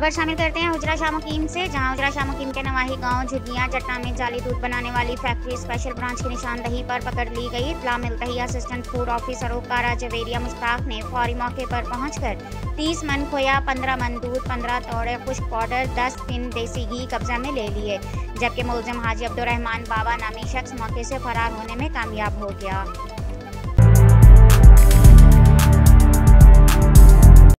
खबर शामिल करते हैं उजरा शाह मुकीम से, जहाँ उजरा शाह मुकीम के नवाही गाँव झुगियाँ चट्टा में जाली दूध बनाने वाली फैक्ट्री स्पेशल ब्रांच की निशानदही पर पकड़ ली गई। इतला मिलते ही assistant food officer Okara Javeria Mushtaq ने फौरी मौके पर पहुंचकर 30 मन खोया 15 मन दूध 15 तोड़े खुश्क पाउडर 10 पिन देसी घी कब्जा में ले लिए। जबकि मुलजम हाजी अब्दुलरहमान बाबा नामी शख्स मौके से फरार होने में कामयाब हो गया।